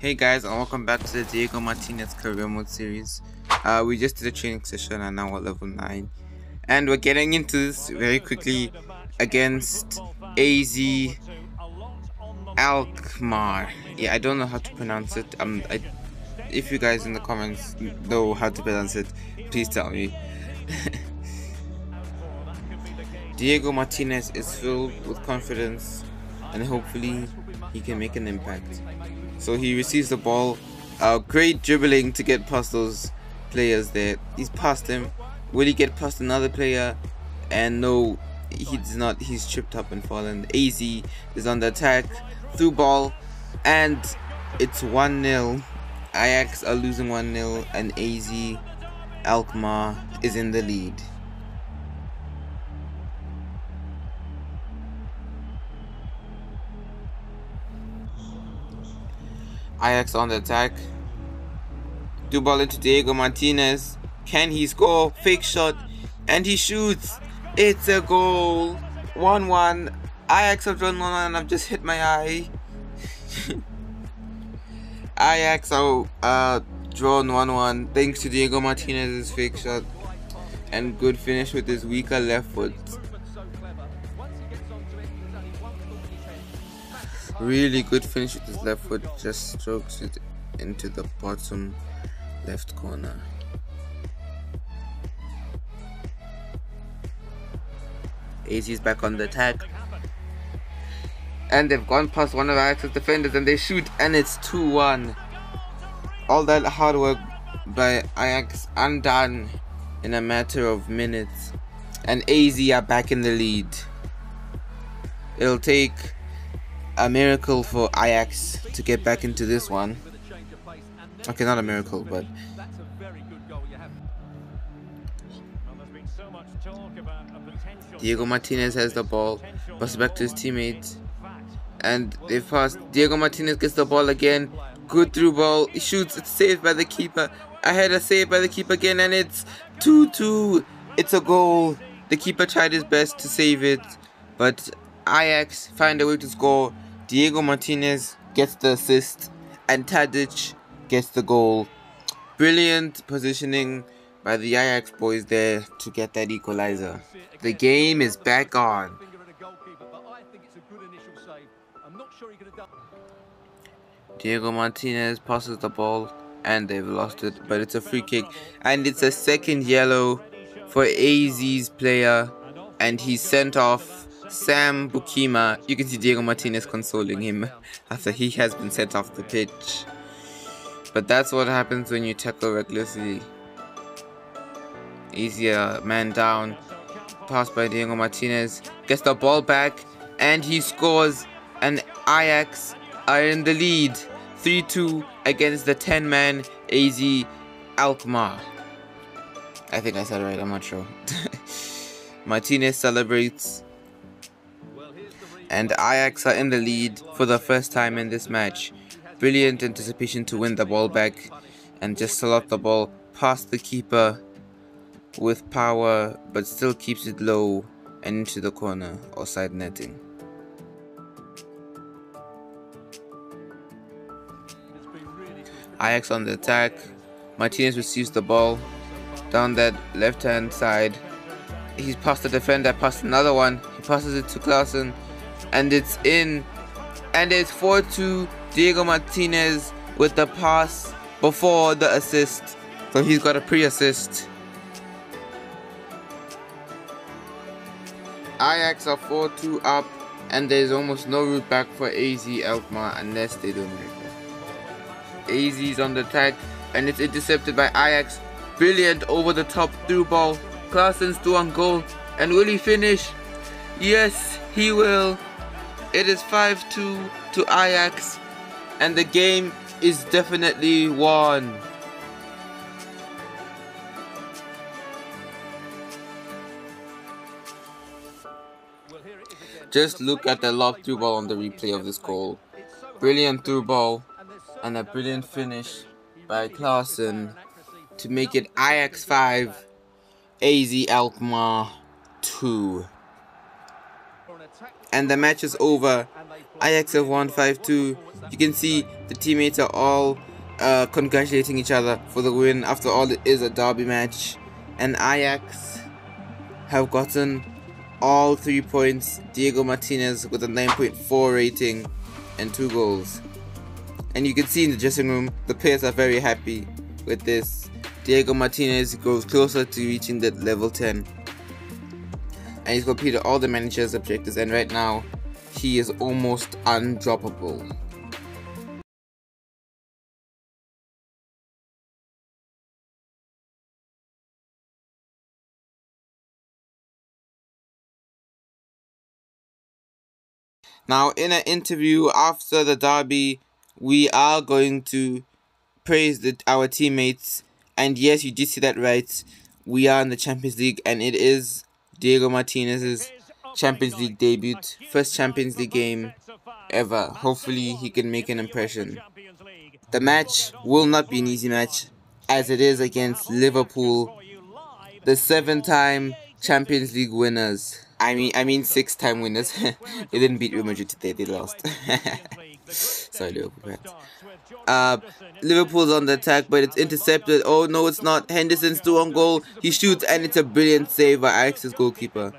Hey guys and welcome back to the Diego Martinez career mode series. Uh, we just did a training session and now we're level 9. And we're getting into this very quickly against AZ Alkmaar. Yeah, I don't know how to pronounce it. Um, I, if you guys in the comments know how to pronounce it, please tell me. Diego Martinez is filled with confidence and hopefully he can make an impact. So he receives the ball. Uh, great dribbling to get past those players there. He's past him. Will he get past another player? And no, he does not. He's tripped up and fallen. AZ is on the attack. Through ball. And it's 1-0. Ajax are losing 1-0 and AZ Alkmaar is in the lead. Ajax on the attack. Do ball into Diego Martinez. Can he score? Fake shot. And he shoots. It's a goal. 1 1. Ajax have drawn 1 1. I've just hit my eye. Ajax are uh, drawn 1 1 thanks to Diego Martinez's fake shot and good finish with his weaker left foot. Really good finish with his left foot, just strokes it into the bottom left corner. AZ is back on the attack. And they've gone past one of Ajax's defenders and they shoot and it's 2-1. All that hard work by Ajax undone in a matter of minutes. And AZ are back in the lead. It'll take a miracle for Ajax to get back into this one. Okay, not a miracle, but Diego Martinez has the ball, passes back to his teammates, and they pass. Diego Martinez gets the ball again. Good through ball. He shoots. It's saved by the keeper. I had a save by the keeper again, and it's 2-2. It's a goal. The keeper tried his best to save it, but Ajax find a way to score. Diego Martinez gets the assist and Tadic gets the goal. Brilliant positioning by the Ajax boys there to get that equalizer. The game is back on. Diego Martinez passes the ball and they've lost it, but it's a free kick and it's a second yellow for AZ's player and he's sent off Sam Beukema, you can see Diego Martinez consoling him after he has been sent off the pitch. But that's what happens when you tackle recklessly. Easier man down. Pass by Diego Martinez. Gets the ball back and he scores. And Ajax are in the lead. 3-2 against the 10-man AZ Alkmaar. I think I said it right, I'm not sure. Martinez celebrates and Ajax are in the lead for the first time in this match. Brilliant anticipation to win the ball back and just slot the ball past the keeper with power but still keeps it low and into the corner or side netting. Ajax on the attack. Martinez receives the ball down that left hand side. He's past the defender, past another one. He passes it to Klaassen and it's in and it's 4-2 Diego Martinez with the pass before the assist. So he's got a pre-assist. Ajax are 4-2 up and there's almost no route back for AZ Alkmaar unless they do a miracle. AZ is on the attack and it's intercepted by Ajax. Brilliant over the top through ball. Klaassen's through on goal. And will he finish? Yes he will it is 5-2 to Ajax and the game is definitely won. Just look at the lob through ball on the replay of this goal. Brilliant through ball and a brilliant finish by Klaassen to make it Ajax 5, AZ Alkmaar 2. And the match is over. Ajax have won 5-2. You can see the teammates are all uh, congratulating each other for the win. After all, it is a derby match. And Ajax have gotten all three points. Diego Martinez with a 9.4 rating and two goals. And you can see in the dressing room, the players are very happy with this. Diego Martinez goes closer to reaching the level 10. And he's completed all the manager's objectives and right now, he is almost undroppable. Now, in an interview after the derby, we are going to praise the, our teammates. And yes, you did see that right. We are in the Champions League, and it is Diego Martinez's Champions League debut, first Champions League game ever. Hopefully, he can make an impression. The match will not be an easy match, as it is against Liverpool, the seven-time Champions League winners. I mean, I mean, six-time winners. they didn't beat Real Madrid today; they lost. Sorry, Liverpool fans. Uh, Liverpool's on the attack, but it's intercepted. Oh no, it's not. Henderson's still on goal. He shoots, and it's a brilliant save by Ajax's goalkeeper.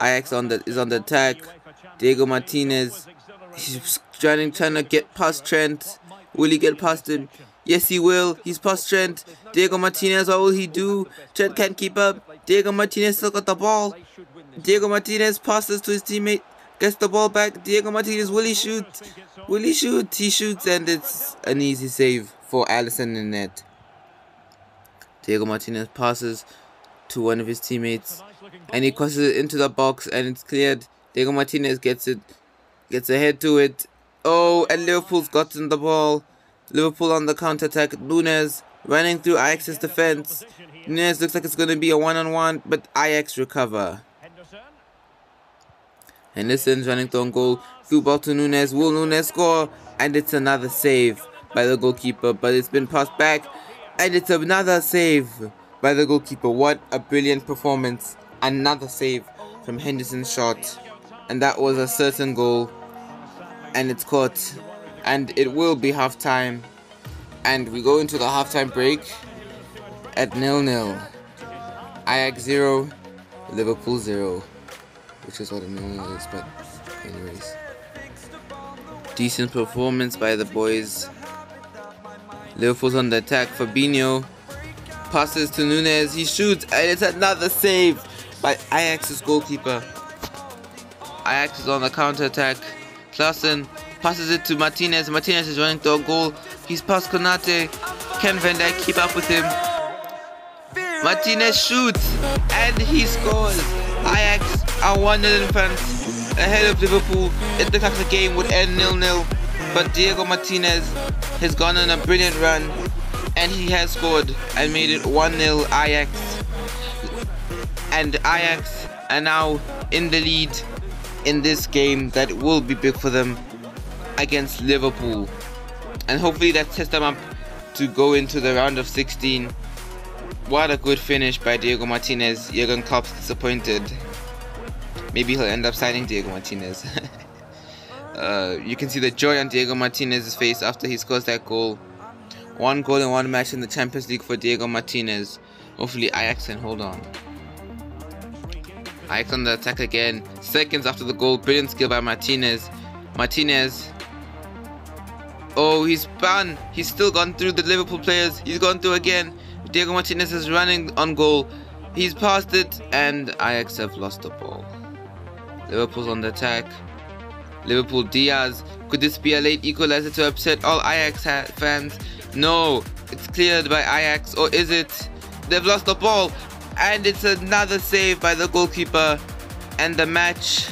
Ajax on the is on the attack. Diego Martinez. He's trying trying to get past Trent. Will he get past him? Yes, he will. He's past Trent. Diego Martinez, what will he do? Trent can't keep up. Diego Martinez still got the ball. Diego Martinez passes to his teammate. Gets the ball back. Diego Martinez, will he shoot? Will he shoot? He shoots and it's an easy save for Alisson in net. Diego Martinez passes to one of his teammates and he crosses it into the box and it's cleared. Diego Martinez gets it, gets ahead to it. Oh, and Liverpool's gotten the ball. Liverpool on the counter attack. Nunez running through Ajax's defense. Nunez looks like it's going to be a one-on-one, -on -one, but Ajax recover. Henderson's running through on goal. Through ball to Nunez. Will Nunez score? And it's another save by the goalkeeper, but it's been passed back. And it's another save by the goalkeeper. What a brilliant performance. Another save from Henderson's shot. And that was a certain goal. And it's caught. And it will be half time. And we go into the halftime break at nil-nil. Ajax 0, Liverpool 0 which is what a nil is, but anyways. Decent performance by the boys. Liverpool's on the attack. Fabinho passes to Nunez. He shoots, and it's another save by Ajax's goalkeeper. Ajax is on the counter attack. Klaassen passes it to Martinez. Martinez is running to a goal. He's past Konate. Can Van Dijk keep up with him? Martinez shoots, and he scores. Ajax are 1 0 in front ahead of Liverpool. It looks like the game would end nil nil, but Diego Martinez has gone on a brilliant run and he has scored and made it 1 0 Ajax. And Ajax are now in the lead in this game that will be big for them against Liverpool. And hopefully that sets them up to go into the round of 16 what a good finish by Diego Martinez. Jurgen Klopp's disappointed. Maybe he'll end up signing Diego Martinez. uh, you can see the joy on Diego Martinez's face after he scores that goal. One goal in one match in the Champions League for Diego Martinez. Hopefully Ajax can hold on. Ajax on the attack again. Seconds after the goal. Brilliant skill by Martinez. Martinez. Oh, he's spun. He's still gone through the Liverpool players. He's gone through again. Diego Martinez is running on goal. He's passed it and Ajax have lost the ball. Liverpool's on the attack. Liverpool Diaz. Could this be a late equalizer to upset all Ajax fans? No, it's cleared by Ajax. Or is it? They've lost the ball. And it's another save by the goalkeeper. And the match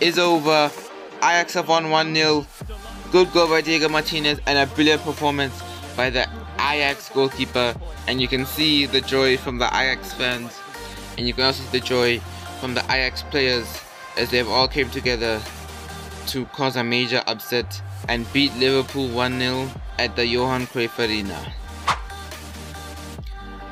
is over. Ajax have won 1-0. Good goal by Diego Martinez and a brilliant performance by the Ajax goalkeeper and you can see the joy from the Ajax fans and you can also see the joy from the Ajax players as they've all came together to cause a major upset and beat Liverpool 1-0 at the Johan Cruyff Arena.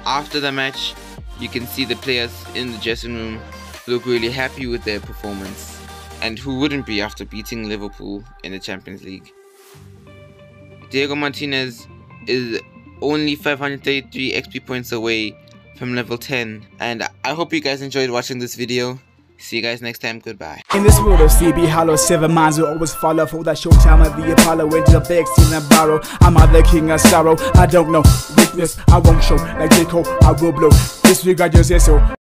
After the match, you can see the players in the dressing room look really happy with their performance. And who wouldn't be after beating Liverpool in the Champions League? Diego Martinez is only 533 XP points away from level 10 and I hope you guys enjoyed watching this video. See you guys next time. Goodbye. In this world of CB Hollow, seven minds will always follow for that short time of the Apollo into the big scene and borrow. I'm the king of sorrow. I don't know weakness. I won't show like J. Cole. I will blow. Disregard your so.